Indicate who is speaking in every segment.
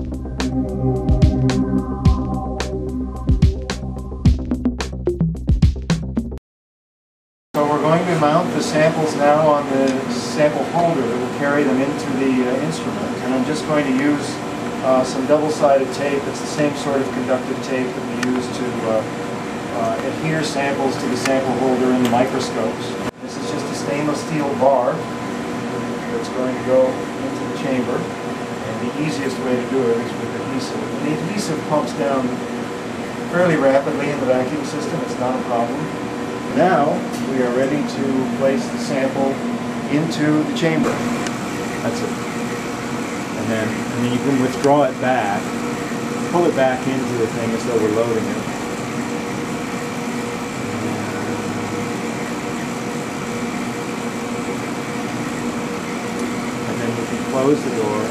Speaker 1: So we're going to mount the samples now on the sample holder that will carry them into the uh, instrument. And I'm just going to use uh, some double-sided tape. It's the same sort of conductive tape that we use to uh, uh, adhere samples to the sample holder in the microscopes. This is just a stainless steel bar that's going to go into the chamber. The easiest way to do it is with adhesive. The adhesive pumps down fairly rapidly in the vacuum system. It's not a problem. Now, we are ready to place the sample into the chamber. That's it. And then, and then you can withdraw it back, pull it back into the thing as though we're loading it. And then you can close the door.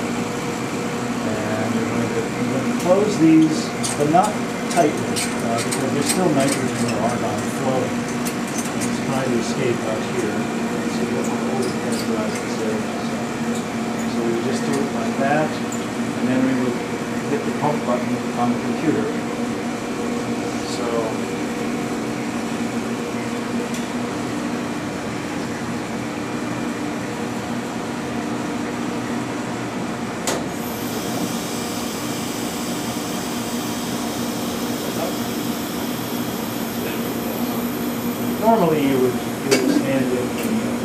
Speaker 1: And you're going to, you're going to close these, but not tightly, uh, because there's still nitrogen or argon flowing. It's trying to escape out here. So. So we just do it like that, and then we would hit the pump button on the computer. So normally you would, you would stand it, you know,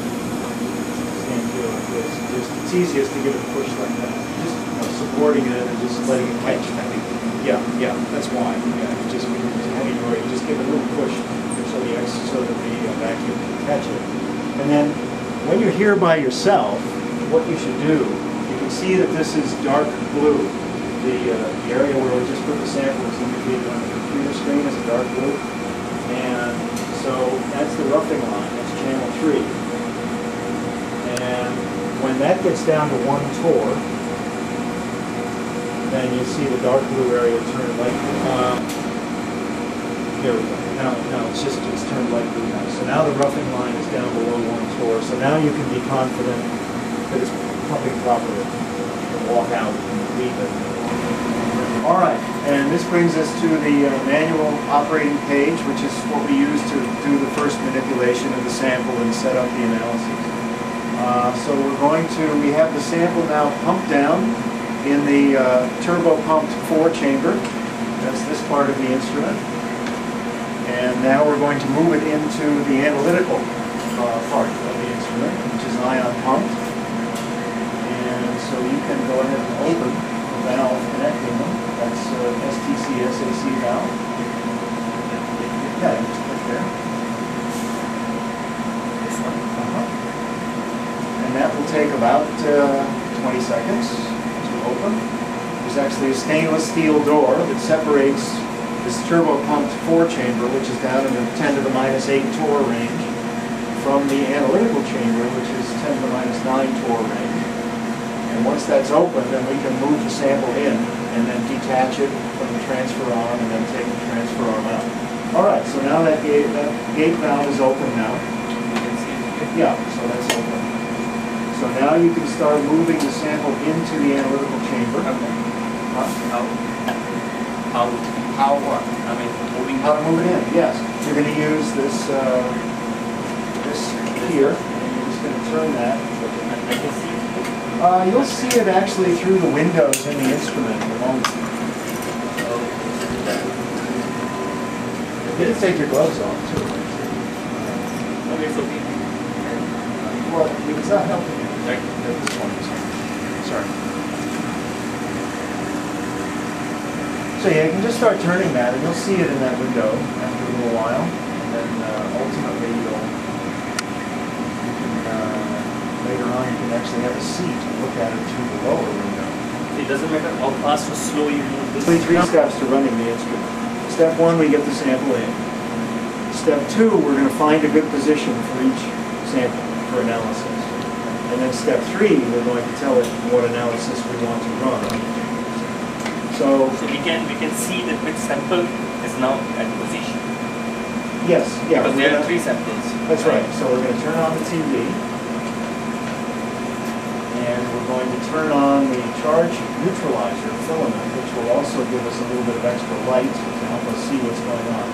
Speaker 1: stand here like this. Just, it's easiest to give it a push like that. Just you know, supporting it and just letting it catch. I think. Yeah, yeah, that's why. Yeah, you just a you just give it a little push so the X so that the uh, vacuum can catch it. And then when you're here by yourself, what you should do, you can see that this is dark blue. The, uh, the area where we just put the sample is indicated on the computer screen as a dark blue. And so that's the roughing line, that's channel three. And when that gets down to one torr, then you see the dark blue area turn light blue. Uh, There we go. Now, now it's just, it's turned light blue now. So now the roughing line is down below one torr. So now you can be confident that it's pumping properly. You can walk out and leave it. All right, and this brings us to the uh, manual operating page, which is what we use to do the first manipulation of the sample and set up the analysis. Uh, so we're going to, we have the sample now pumped down in the uh, turbo pumped four chamber. That's this part of the instrument. And now we're going to move it into the analytical uh, part of the instrument, which is ion pumped. And so you can go ahead and open the valve connecting them. That's uh, STC SAC valve. Yeah, you just click there. Uh-huh. And that will take about uh, 20 seconds to open. There's actually a stainless steel door that separates this turbo pumped four chamber, which is down in the 10 to the minus 8 torr range, from the analytical chamber, which is 10 to the minus 9 torr range. And once that's open, then we can move the sample in and then detach it from the transfer arm and then take the transfer arm out. All right, so now that gate, that gate valve is open now. Yeah, so that's open. So now you can start moving the sample into the analytical chamber. Huh?
Speaker 2: How, how, how what? I mean, moving
Speaker 1: How to move it in, yes. You're going to use this, uh, this here, and you're just going to turn that.
Speaker 2: I can see.
Speaker 1: Uh, you'll see it actually through the windows in the instrument at the moment. You didn't take your gloves off, too.
Speaker 2: Okay, okay.
Speaker 1: Well, it's not helping you.
Speaker 2: Right.
Speaker 1: At sorry. Sorry. So yeah, you can just start turning that, and you'll see it in that window after a little while, and then uh, ultimately you'll, you can, uh, later on, you can actually have a seat and look at it through the lower window.
Speaker 2: It doesn't matter how fast or slow you move this.
Speaker 1: Only three steps to running the instrument. Step one, we get the sample in. Step two, we're going to find a good position for each sample for analysis. And then step three, we're going to tell it what analysis we want to run. So,
Speaker 2: So we can we can see that which sample is now at position.
Speaker 1: yes, yeah.
Speaker 2: Because there are three samples.
Speaker 1: That's right. So we're going to turn on the TV. And we're going to turn on the charge neutralizer filament which will also give us a little bit of extra light to help us see what's going on.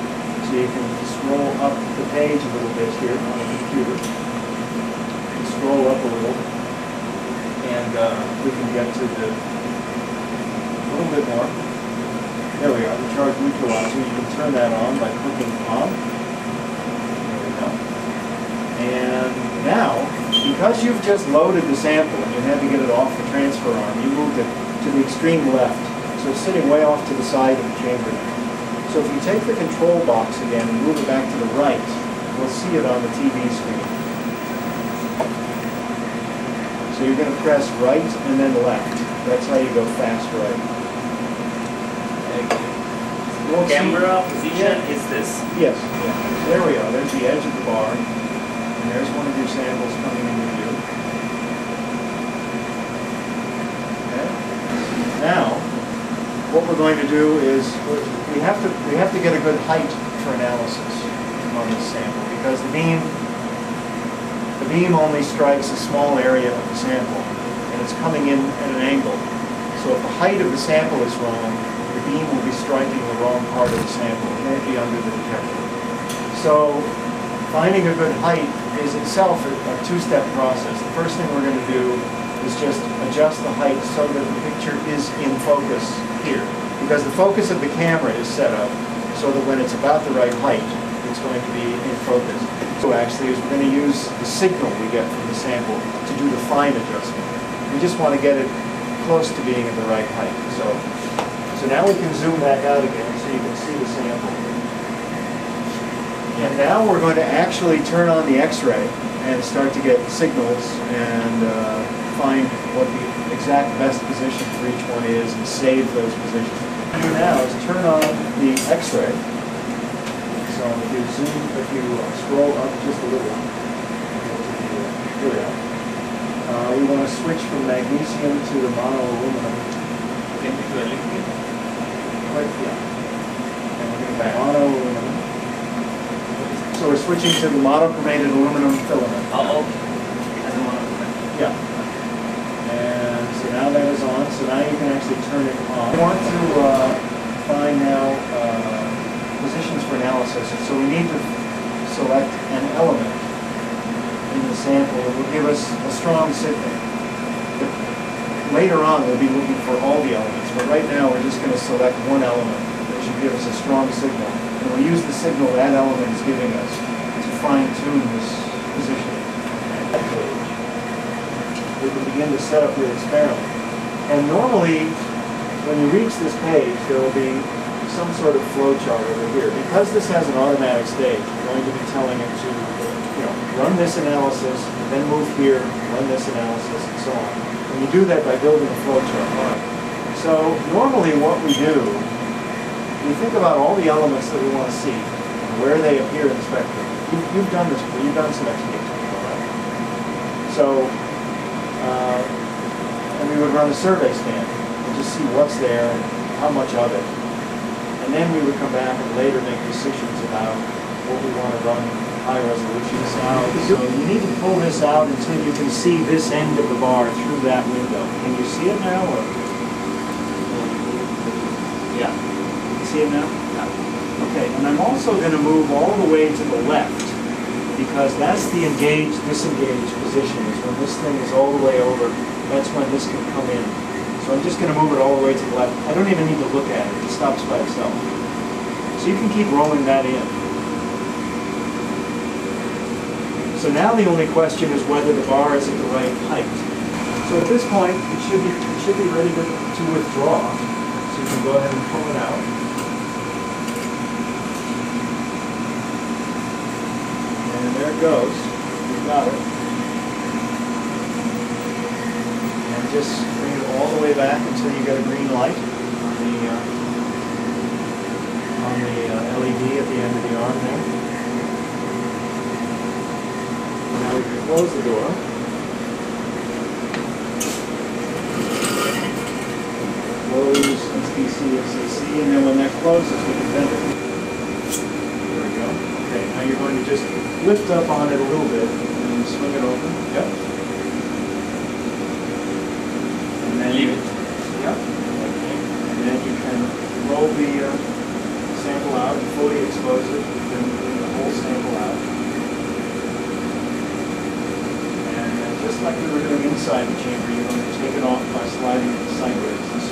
Speaker 1: So you can scroll up the page a little bit here on the computer. Scroll up a little, and uh, we can get to the, a little bit more. There we are, the charge neutralizer. You can turn that on by clicking on. There we go. And now, because you've just loaded the sample and you had to get it off the transfer arm, you moved it to the extreme left. So it's sitting way off to the side of the chamber. So if you take the control box again and move it back to the right, we'll see it on the TV screen. So you're going to press right and then left. That's how you go fast right. You won't see-
Speaker 2: Camera position
Speaker 1: Yeah.
Speaker 2: is this.
Speaker 1: Yes, yeah. there we are, there's the edge of the bar, and there's one of your samples coming into view. Okay. Now, what we're going to do is, we have to, we have to get a good height for analysis on this sample, because the beam, the beam only strikes a small area of the sample, and it's coming in at an angle. So if the height of the sample is wrong, the beam will be striking the wrong part of the sample, it won't be under the detector. So finding a good height is itself a a two-step process. The first thing we're going to do is just adjust the height so that the picture is in focus here. Because the focus of the camera is set up so that when it's about the right height, it's going to be in focus. So actually is we're going to use the signal we get from the sample to do the fine adjustment. We just want to get it close to being at the right height. So, so now we can zoom that out again so you can see the sample. And now we're going to actually turn on the X-ray and start to get signals and uh, find what the exact best position for each one is and save those positions. What we do now is turn on the X-ray. So if you zoom, if you uh, scroll up just a little, here we are. Uh, we want to switch from magnesium to the monoaluminum.
Speaker 2: Into a liquid.
Speaker 1: Right, yeah. And we're going to monoaluminum. So we're switching to the monochromated aluminum filament.
Speaker 2: Oh, okay. As a monochromatic.
Speaker 1: Yeah. And so now that is on, so now you can actually turn it on. We want to uh, find now uh, positions for analysis, and so we need to select an element in the sample that will give us a strong signal. Later looking for all the elements, but right now, we're just going to select one element that should give us a strong signal. And we'll use the signal that element is giving us to fine tune this positioning. We can begin to set up your experiment. And normally, when you reach this page, there will be some sort of flow chart over here. Because this has an automatic stage, we're going to be telling it to, you know, run this analysis, then move here, run this analysis, and so on. And you do that by building a flow chart. So normally what we do, we think about all the elements that we want to see, and where they appear in the spectrum. You've, you've done this before, you've done some before, right? So, uh, and we would run a survey scan and just see what's there and how much of it. And then we would come back and later make decisions about what we want to run high resolutions out. So you need to pull this out until you can see this end of the bar through that window. Can you see it now or? Yeah. You can see it now? Yeah. Okay, and I'm also going to move all the way to the left because that's the engaged, disengaged position is when this thing is all the way over, that's when this can come in. So I'm just going to move it all the way to the left. I don't even need to look at it, it stops by itself. So you can keep rolling that in. So now the only question is whether the bar is at the right height. So at this point, it should be, it should be ready to, withdraw. So you can go ahead and pull it out. And there it goes. We've got it. And just bring it all the way back until you get a green light on the, uh, on the uh, LED at the end of the arm there. Now we can close the door. Close STC, FCC, and then when that closes, we can vent it. There we go. Okay, now you're going to just lift up on it a little bit and swing it open. Yep. And then
Speaker 2: Leave it.
Speaker 1: Yep. Okay. And then you can close it, then bring the whole sample out. And uh, just like we were doing inside the chamber, you're going to take it off by sliding it sideways,